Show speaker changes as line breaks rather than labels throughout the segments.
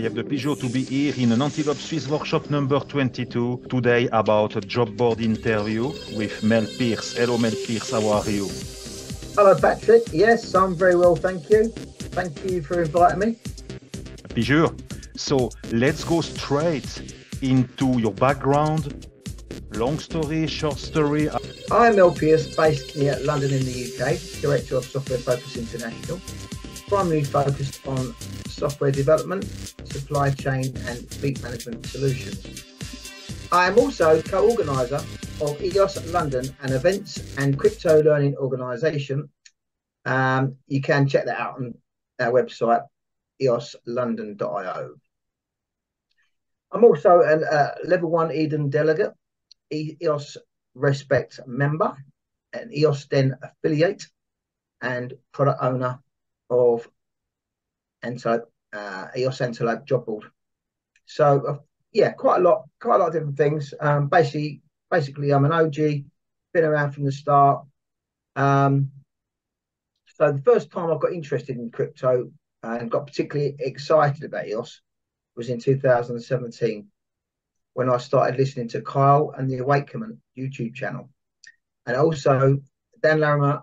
I have the pleasure to be here in an Antelope Swiss workshop number 22 today about a job board interview with Mel Pearce. Hello, Mel Pearce. How are you?
Hello, Patrick. Yes, I'm very well, thank you. Thank you for inviting me.
A pleasure. So let's go straight into your background. Long story, short story.
I'm Mel Pearce, based here near London in the UK, Director of Software Focus International, primarily focused on software development, supply chain and fleet management solutions. I am also co-organiser of EOS London, an events and crypto learning organisation. Um, you can check that out on our website, eoslondon.io. I'm also a uh, level one Eden delegate, EOS Respect member, an EOS Den affiliate, and product owner of Antelope uh, EOS Antelope job board. So uh, yeah, quite a lot, quite a lot of different things. Um, basically, basically, I'm an OG, been around from the start. Um, so the first time I got interested in crypto and got particularly excited about EOS was in 2017 when I started listening to Kyle and the Awakenment YouTube channel, and also Dan Larimer,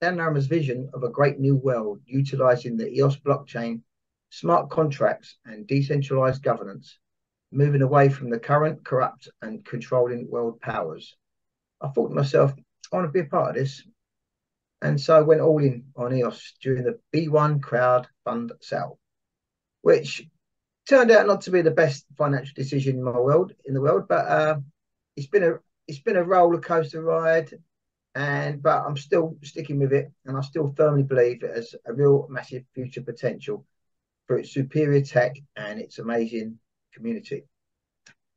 Dan Larimer's vision of a great new world utilizing the EOS blockchain smart contracts, and decentralized governance, moving away from the current corrupt and controlling world powers. I thought to myself, I want to be a part of this. And so I went all in on EOS during the B1 crowd fund sale, which turned out not to be the best financial decision in my world in the world, but uh, it's been a it's been a roller coaster ride, and but I'm still sticking with it, and I still firmly believe it has a real massive future potential for its superior tech and its amazing community.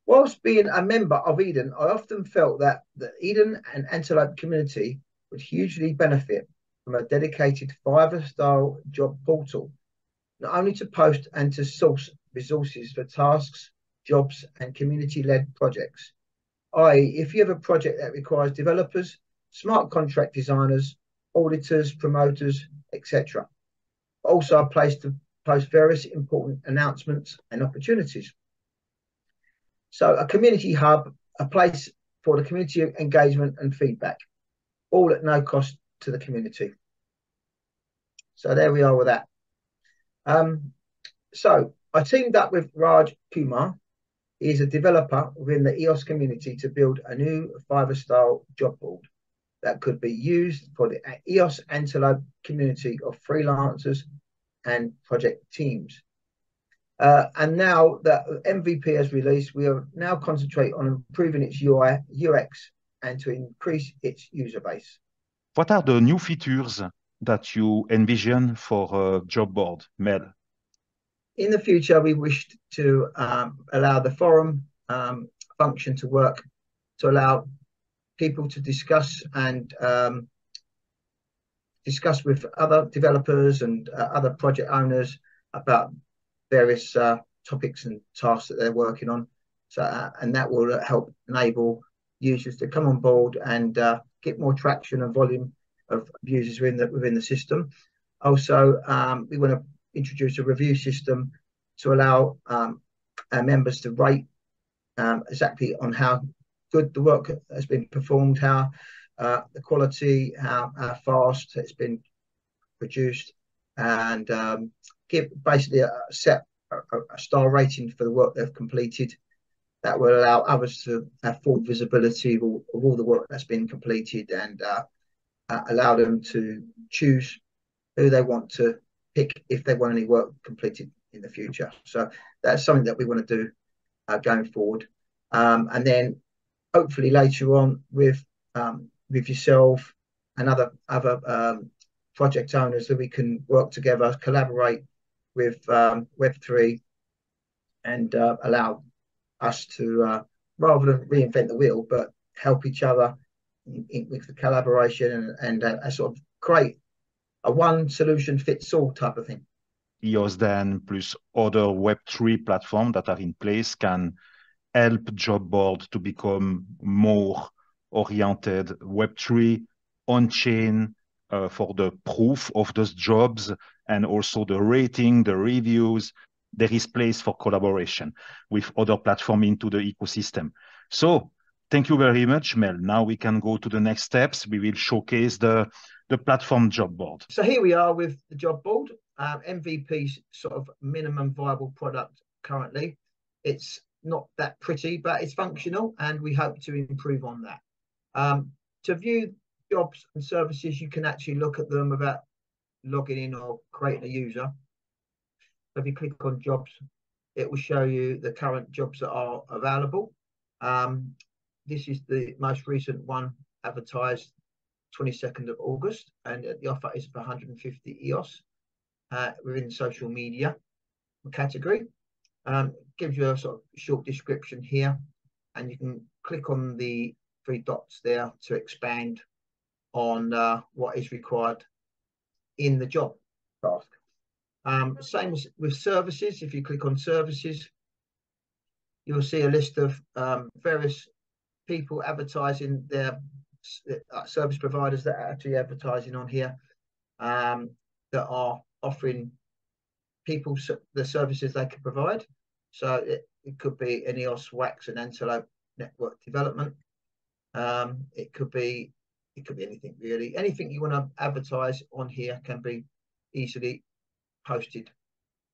Whilst being a member of Eden, I often felt that the Eden and Antelope community would hugely benefit from a dedicated Fiverr style job portal, not only to post and to source resources for tasks, jobs, and community led projects. I.e., if you have a project that requires developers, smart contract designers, auditors, promoters, etc. Also, a place to post various important announcements and opportunities. So a community hub, a place for the community engagement and feedback, all at no cost to the community. So there we are with that. Um, so I teamed up with Raj Kumar. He is a developer within the EOS community to build a new Fiverr style job board that could be used for the EOS Antelope community of freelancers and project teams. Uh, and now that MVP has released, we are now concentrate on improving its UI, UX and to increase its user base.
What are the new features that you envision for a job board, Mel?
In the future, we wish to um, allow the forum um, function to work to allow people to discuss and um, discuss with other developers and uh, other project owners about various uh, topics and tasks that they're working on. So, uh, and that will help enable users to come on board and uh, get more traction and volume of users within the within the system. Also, um, we want to introduce a review system to allow um, our members to rate um, exactly on how good the work has been performed, how uh, the quality, how, how, fast it's been produced, and um, give basically a set a, a, star rating for the work they've completed. That will allow others to have full visibility of all, of all the work that's been completed and uh, uh, allow them to choose who they want to pick if they want any work completed in the future. So that's something that we want to do uh, going forward. Um, and then hopefully later on with um, with yourself and other other um, project owners that we can work together, collaborate with um, Web3 and uh, allow us to, uh, rather than reinvent the wheel, but help each other in, in, with the collaboration and, and a sort of create a one solution fits all type of thing.
EOS Den plus other Web3 platforms that are in place can help job board to become more oriented Web3 on-chain uh, for the proof of those jobs and also the rating, the reviews. There is place for collaboration with other platform into the ecosystem. So thank you very much, Mel. Now we can go to the next steps. We will showcase the, the platform job board.
So here we are with the job board, um, MVP sort of minimum viable product currently. It's not that pretty, but it's functional and we hope to improve on that. Um, to view jobs and services, you can actually look at them without logging in or creating a user. If you click on jobs, it will show you the current jobs that are available. Um, this is the most recent one advertised 22nd of August, and the offer is for 150 EOS uh, within social media category. Um, gives you a sort of short description here, and you can click on the three dots there to expand on uh, what is required in the job task. Um, same as with services. If you click on services, you'll see a list of um, various people advertising their uh, service providers that are actually advertising on here um, that are offering people the services they can provide. So it, it could be EOS, Wax, and Antelope network development. Um, it could be it could be anything really. Anything you want to advertise on here can be easily posted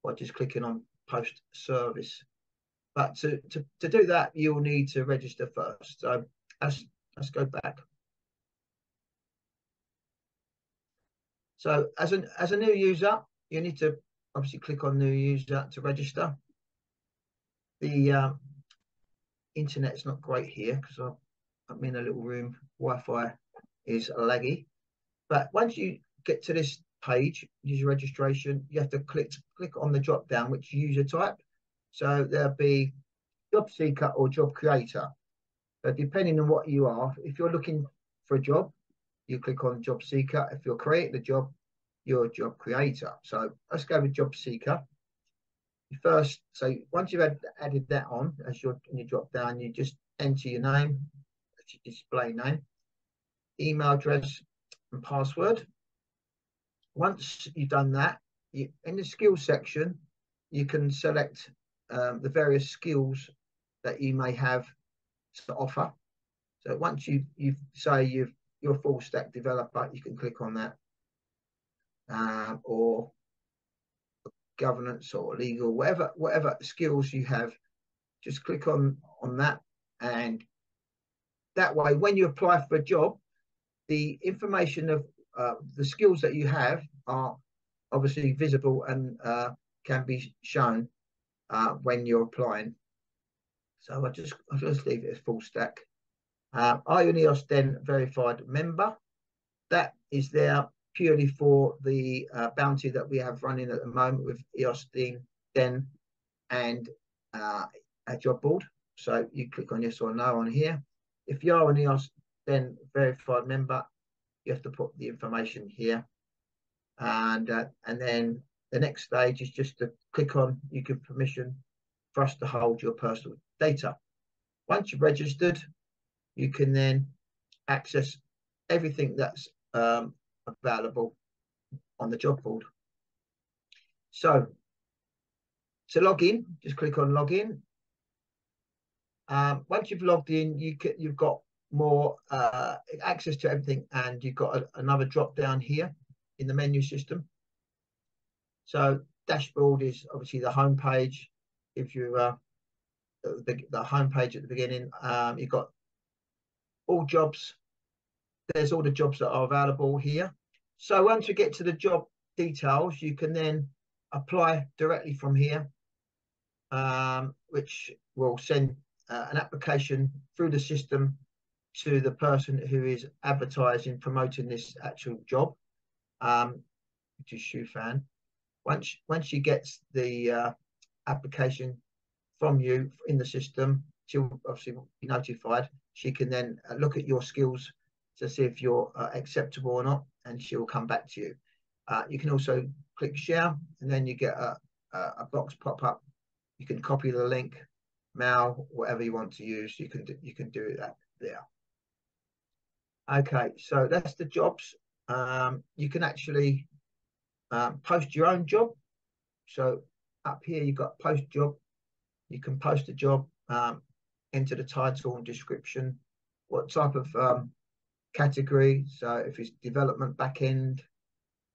by just clicking on post service. But to, to, to do that, you'll need to register first. So let's, let's go back. So as an as a new user, you need to obviously click on new user to register. The uh, internet's not great here because I'm in a little room. Wi-Fi is laggy. But once you get to this page, user registration, you have to click click on the drop down, which user type. So there'll be job seeker or job creator. So depending on what you are, if you're looking for a job, you click on job seeker. If you're creating a job, you're a job creator. So let's go with job seeker. First, so once you've added that on as your, your drop down, you just enter your name, display name email address and password. Once you've done that, you, in the skills section, you can select um, the various skills that you may have to offer. So once you you say you've you're a full stack developer, you can click on that, um, or governance or legal, whatever whatever skills you have, just click on on that, and that way, when you apply for a job, the information of uh, the skills that you have are obviously visible and uh, can be shown uh, when you're applying. So I just I just leave it as full stack. Uh, EOS Den verified member. That is there purely for the uh, bounty that we have running at the moment with EOS Den and uh, a job board. So you click on yes or no on here. If you are an EOS Den verified member, you have to put the information here. And, uh, and then the next stage is just to click on, you give permission for us to hold your personal data. Once you've registered, you can then access everything that's um, available on the job board. So to log in, just click on login. Um, once you've logged in, you you've got more uh, access to everything and you've got a, another drop down here in the menu system. So dashboard is obviously the home page. If you uh, the, the home page at the beginning, um, you've got all jobs. There's all the jobs that are available here. So once you get to the job details, you can then apply directly from here, um, which will send uh, an application through the system to the person who is advertising, promoting this actual job, um, which is Shufan. Once once she gets the uh, application from you in the system, she'll obviously be notified. She can then uh, look at your skills to see if you're uh, acceptable or not, and she will come back to you. Uh, you can also click share, and then you get a, a box pop up. You can copy the link, mail, whatever you want to use. You can do, you can do that there. Okay, so that's the jobs. Um, you can actually um, post your own job. So up here you've got post job. You can post a job, um, enter the title and description, what type of um, category. So if it's development backend,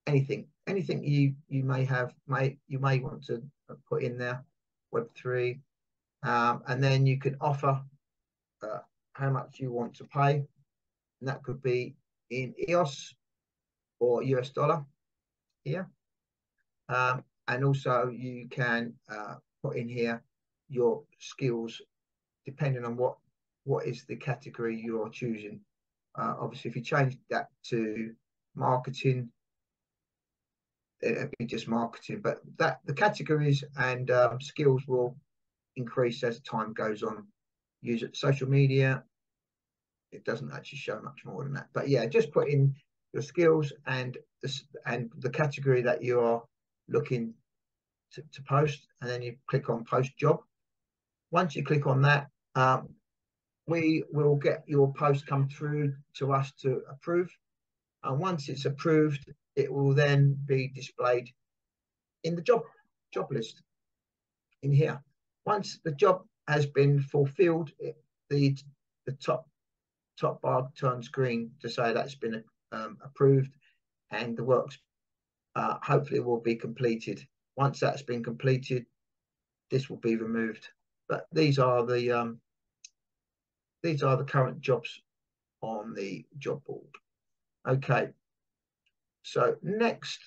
anything, anything you you may have, may you may want to put in there, Web three, um, and then you can offer uh, how much you want to pay, and that could be in EOS or US dollar here. Um, and also you can uh, put in here your skills depending on what what is the category you're choosing. Uh, obviously, if you change that to marketing, it'd be just marketing. But that the categories and um, skills will increase as time goes on. Use it social media. It doesn't actually show much more than that. But yeah, just put in your skills and the, and the category that you are looking to, to post, and then you click on post job. Once you click on that, um, we will get your post come through to us to approve. And once it's approved, it will then be displayed in the job job list in here. Once the job has been fulfilled, it, the the top top bar turns green to say that's been um, approved and the works uh, hopefully will be completed. Once that's been completed, this will be removed. But these are the um, these are the current jobs on the job board. Okay. So next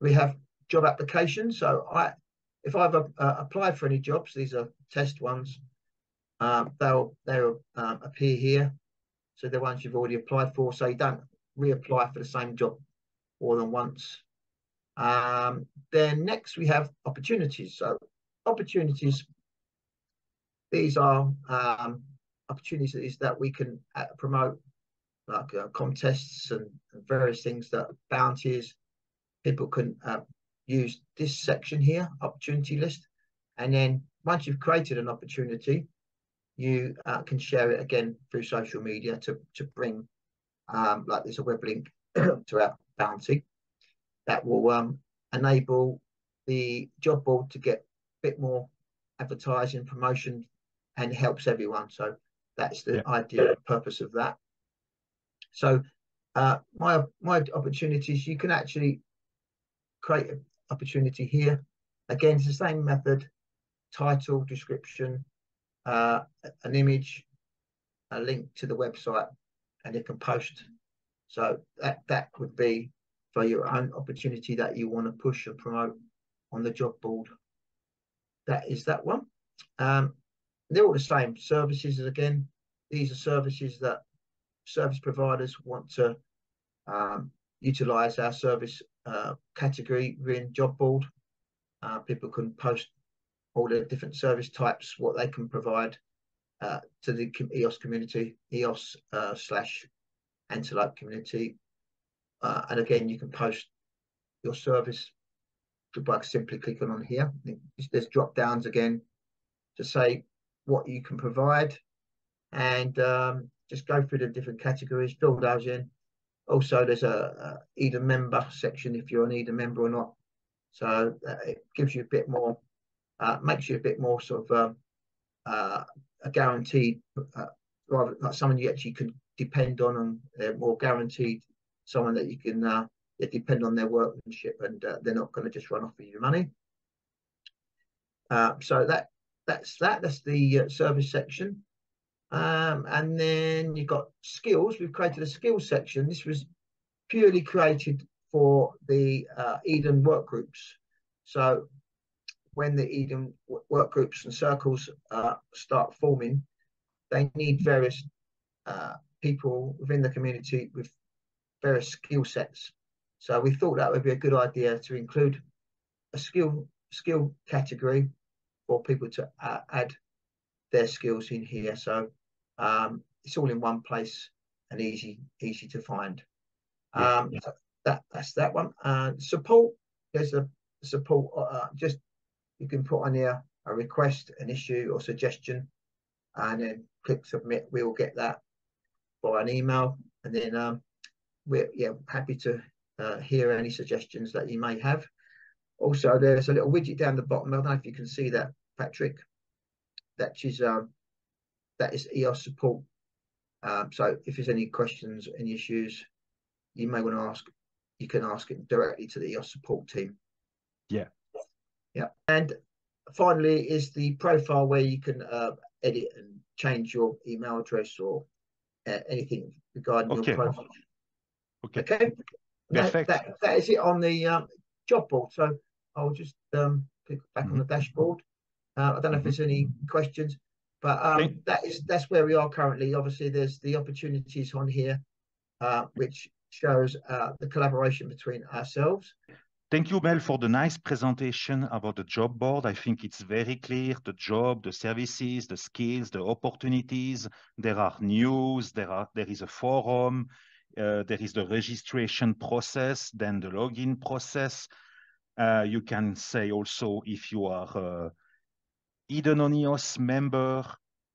we have job applications. So I, if I've uh, applied for any jobs, these are test ones. Um, they'll they'll um, appear here. So the ones you've already applied for. So you don't reapply for the same job more than once. Um, then next we have opportunities. So opportunities, these are um, opportunities that we can uh, promote, like uh, contests and, and, various things that bounties. People can uh, use this section here, opportunity list, and then once you've created an opportunity, you uh, can share it again through social media to to bring, um, like there's a web link to our bounty that will um, enable the job board to get a bit more advertising promotion and helps everyone. So that's the yeah. idea purpose of that. So uh, my my opportunities, you can actually create opportunity here. Again, it's the same method, title, description, uh, an image, a link to the website, and you can post. So that that would be for your own opportunity that you want to push and promote on the job board. That is that one. Um, they're all the same services again. These are services that service providers want to um, utilize our service uh, category in job board. Uh, people can post all the different service types, what they can provide uh, to the EOS community, EOS uh, slash Antelope community, uh, and again, you can post your service by simply clicking on here. There's drop downs again to say what you can provide and um, just go through the different categories, fill those in. Also, there's a, a Eden member section if you're an Eden member or not. So uh, it gives you a bit more, uh, makes you a bit more sort of um, uh, a guaranteed, uh, rather like someone you actually can depend on and they're more guaranteed someone that you can uh, depend on their workmanship and uh, they're not going to just run off with your money. Uh, so that that's that. That's the uh, service section. Um, and then you've got skills. We've created a skills section. This was purely created for the uh, Eden work groups. So when the Eden work groups and circles uh, start forming, they need various uh, people within the community with various skill sets. So we thought that would be a good idea to include a skill skill category for people to uh, add their skills in here. So um, it's all in one place and easy easy to find. Um, yeah. that that's that one. Uh, support. There's a support. Uh, just you can put on here a request, an issue, or suggestion, and then click submit. We will get that by an email, and then um, we're yeah happy to uh, hear any suggestions that you may have. Also, there's a little widget down the bottom. I don't know if you can see that, Patrick. That is um, that is EOS support. Um, so if there's any questions, any issues, you may want to ask. You can ask it directly to the EOS support team.
Yeah.
Yeah. And finally, is the profile where you can uh, edit and change your email address or uh, anything regarding okay. your profile.
Okay.
Okay. That, that, that is it on the um, job board. So I'll just um, click back mm -hmm. on the mm-hmm. dashboard. Uh, I don't know if there's any questions, but um, that is that's where we are currently. Obviously, there's the opportunities on here, uh, which shows uh, the collaboration between ourselves.
Thank you, Mel, for the nice presentation about the job board. I think it's very clear, the job, the services, the skills, the opportunities. There are news, there, are, there is a forum, uh, there is the registration process, then the login process. Uh, you can say also if you are Eden on EOS member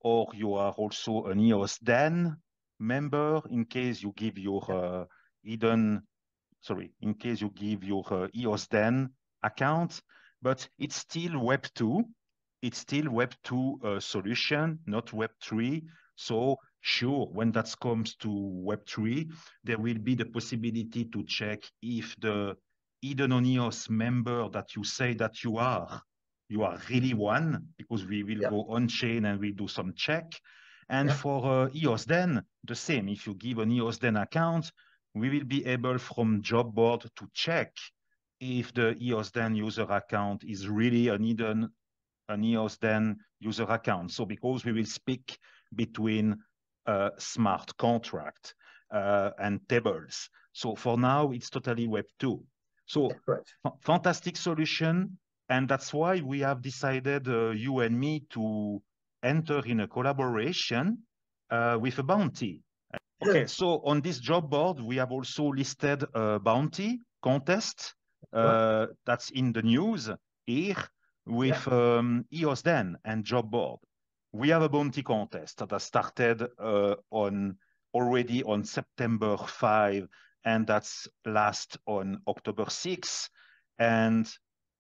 or you are also an EOS Den member in case you give your uh, Eden, sorry, in case you give your uh, EOS Den account, but it's still Web 2. It's still Web 2 uh, solution, not Web 3. So Sure, when that comes to Web3, there will be the possibility to check if the Eden on EOS member that you say that you are, you are really one, because we will go on chain and we do some check. And for uh, EOS Den, the same. If you give an EOS Den account, we will be able from job board to check if the EOS Den user account is really an Eden, an EOS Den user account. So because we will speak between uh, smart contract uh, and tables. So for now, it's totally Web 2. So fantastic solution. And that's why we have decided, uh, you and me, to enter in a collaboration uh, with a bounty. Okay, so on this job board, we have also listed a bounty contest uh, that's in the news here with yeah. um, EOS Den and job board we have a bounty contest that started uh, on already on September 5, and that's last on October 6. And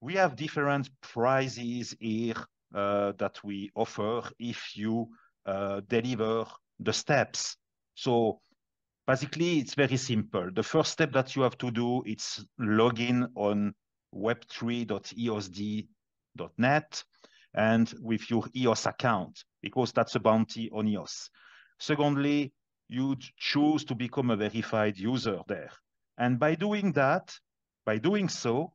we have different prizes here uh, that we offer if you uh, deliver the steps. So basically, it's very simple. The first step that you have to do is log in on web3.eosd.net and with your EOS account, because that's a bounty on EOS. Secondly, you choose to become a verified user there. And by doing that, by doing so,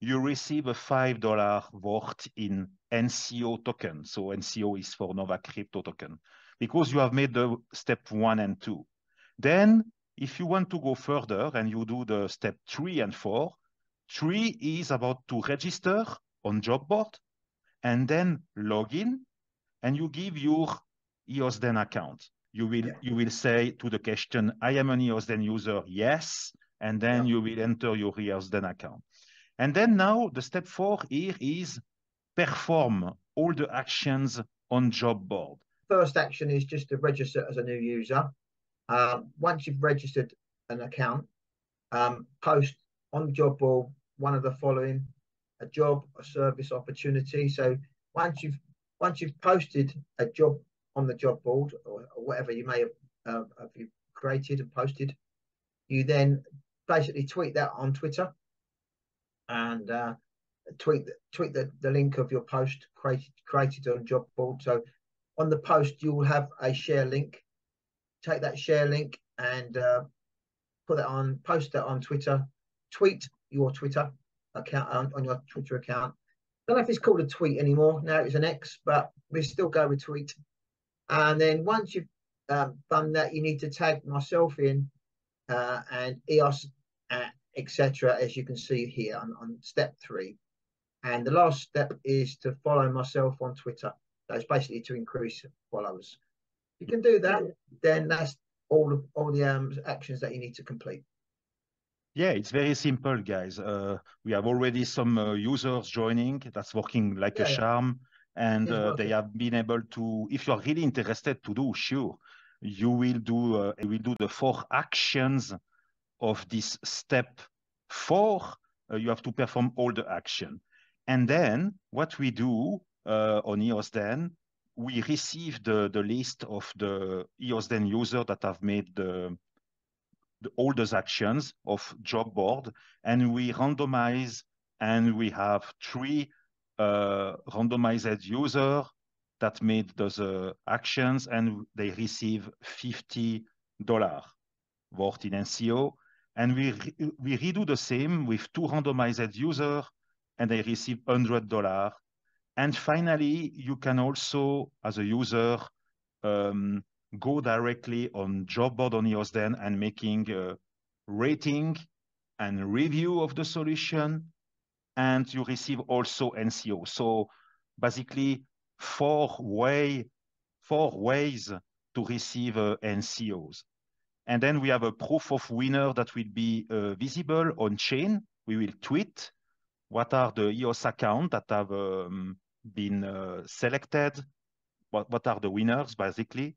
you receive a $5 worth in NCO token. So NCO is for Nova Crypto token, because you have made the step one and two. Then, if you want to go further and you do the step three and four, three is about to register on job board and then log in and you give your EOS Den account. You will, yeah. you will say to the question, I am an EOS Den user, yes, and then yeah. you will enter your EOS Den account. And then now the step four here is perform all the actions on job board.
First action is just to register as a new user. Um, once you've registered an account, um, post on the job board one of the following a job, a service opportunity. So once you've once you've posted a job on the job board or, or whatever you may have, uh, have you created and posted, you then basically tweet that on Twitter and uh, tweet tweet the, the link of your post created created on job board. So on the post you will have a share link. Take that share link and uh, put that on, post that on Twitter, tweet your Twitter account on, on your Twitter account. I don't know if it's called a tweet anymore. Now it's an X, but we still go with tweet. And then once you've um, done that, you need to tag myself in uh, and EOS, uh, etc. As you can see here on, on step three. And the last step is to follow myself on Twitter. That's basically to increase followers. If you can do that, then that's all the all the um, actions that you need to complete.
Yeah, it's very simple, guys. Uh, we have already some uh, users joining. That's working like yeah, a charm, and uh, they have been able to. If you are really interested to do, sure, you will do. Uh, you will do the four actions of this step four. Uh, you have to perform all the action, and then what we do uh, on then we receive the, the list of the EOS Den user that have made the, the, all those actions of job board, and we randomize, and we have three uh, randomized user that made those uh, actions, and they receive $50 worth in NCO. And we, re we redo the same with two randomized users and they receive $100 and finally, you can also, as a user, um, go directly on job board on EOS and making a rating and review of the solution. And you receive also NCO. So basically four way, four ways to receive uh, NCOs. And then we have a proof of winner that will be uh, visible on chain. We will tweet what are the EOS accounts that have um, been uh, selected, what, what are the winners basically.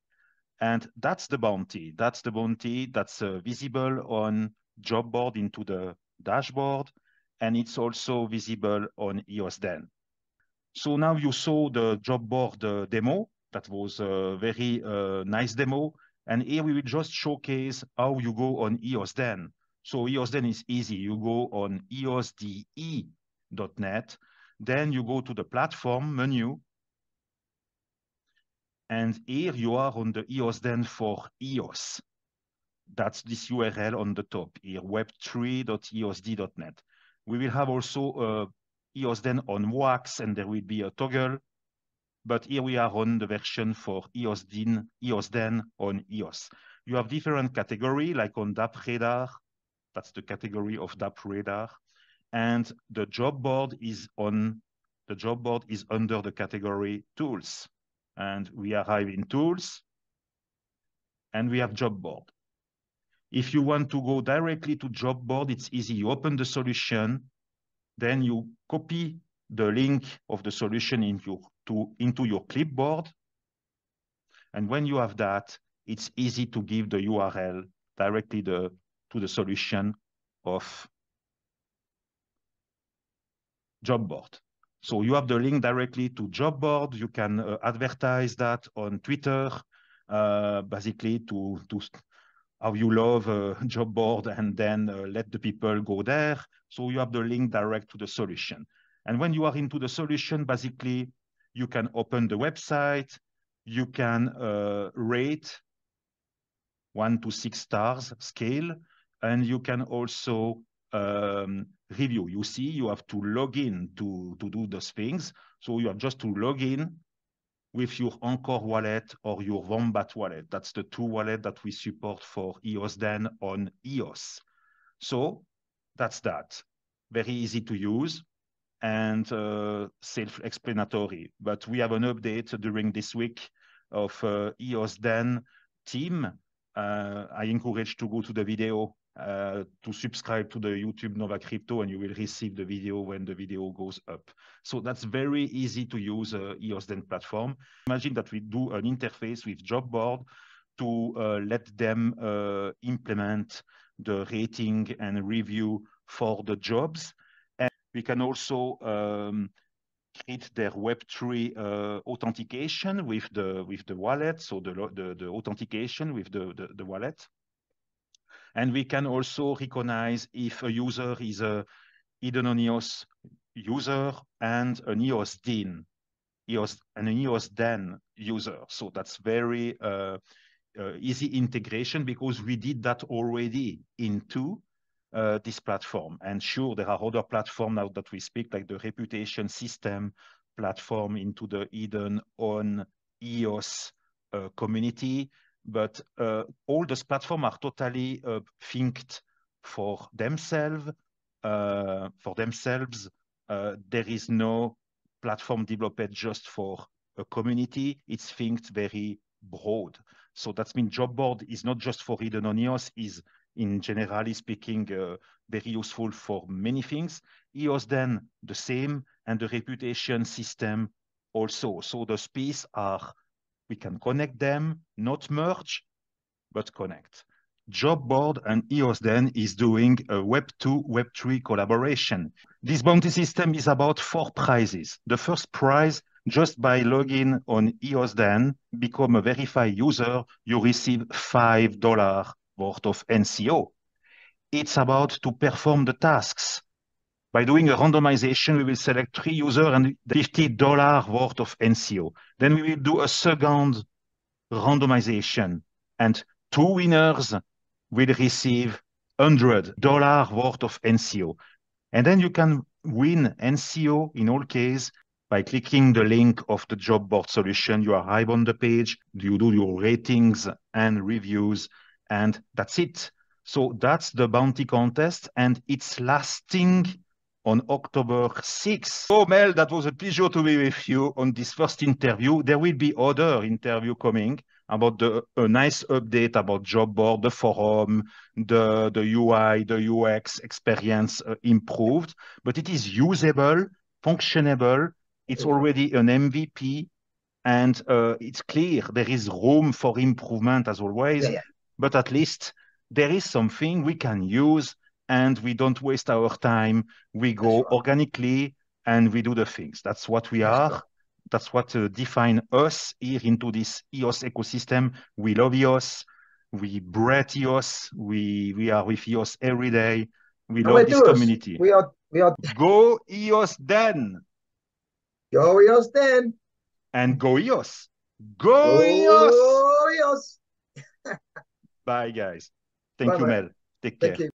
And that's the bounty. That's the bounty that's uh, visible on job board into the dashboard. And it's also visible on EOS Den. So now you saw the job board uh, demo. That was a very uh, nice demo. And here we will just showcase how you go on EOS Den. So EOS Den is easy. You go on eosde.net then you go to the platform menu. And here you are on the EOS Den for EOS. That's this URL on the top here, web3.eosd.net. We will have also uh, EOS Den on WAX and there will be a toggle. But here we are on the version for EOS Den, EOS Den on EOS. You have different category like on DappRadar. That's the category of DappRadar and the job board is on the job board is under the category tools and we arrive in tools and we have job board if you want to go directly to job board it's easy you open the solution then you copy the link of the solution into, to, into your clipboard and when you have that it's easy to give the url directly the, to the solution of job board. So you have the link directly to job board. You can uh, advertise that on Twitter, uh, basically to, to how you love a job board and then uh, let the people go there. So you have the link direct to the solution. And when you are into the solution, basically you can open the website, you can uh, rate one to six stars scale, and you can also um, review. You see, you have to log in to, to do those things. So you have just to log in with your Anchor wallet or your Wombat wallet. That's the two wallet that we support for EOS Den on EOS. So that's that. Very easy to use and uh, self-explanatory. But we have an update during this week of uh, EOS Den team. Uh, I encourage to go to the video uh, to subscribe to the YouTube Nova Crypto and you will receive the video when the video goes up. So that's very easy to use uh, EOS Den platform. Imagine that we do an interface with job board to uh, let them uh, implement the rating and review for the jobs. We can also um, create their Web3 uh, authentication with the with the wallet, so the the, the authentication with the, the, the wallet. And we can also recognize if a user is a EOS user and an EOS Den, EOS and an EOS DEN user. So that's very uh, uh, easy integration because we did that already in two. Uh, this platform. And sure, there are other platforms now that we speak, like the reputation system platform into the Eden on EOS uh, community. But uh, all those platforms are totally uh, thinked for themselves. Uh, for themselves, uh, there is no platform developed just for a community. It's thinked very broad. So that means job board is not just for Eden on EOS, is in generally speaking, uh, very useful for many things. EOS Den the same and the reputation system also. So the space are, we can connect them, not merge, but connect. Job board and EOS Den is doing a Web 2, Web 3 collaboration. This bounty system is about four prizes. The first prize, just by logging on EOS Den, become a verified user, you receive $5 worth of NCO. It's about to perform the tasks. By doing a randomization, we will select three users and $50 worth of NCO. Then we will do a second randomization and two winners will receive $100 worth of NCO. And then you can win NCO in all cases by clicking the link of the job board solution. You arrive on the page, you do your ratings and reviews, and that's it. So that's the bounty contest, and it's lasting on October 6th. So Mel, that was a pleasure to be with you on this first interview. There will be other interview coming about the a nice update about job board, the forum, the, the UI, the UX experience uh, improved, but it is usable, functionable. It's already an MVP and uh, it's clear there is room for improvement as always. Yeah, yeah but at least there is something we can use and we don't waste our time. We go right. organically and we do the things. That's what we That's are. Right. That's what uh, define us here into this EOS ecosystem. We love EOS. We breathe EOS. We we are with EOS every day. We love this community.
We are we are
go EOS Den.
Go EOS Den.
And go EOS. Go, go EOS.
EOS.
Bye, guys. Thank Bye you, Mel. Take care.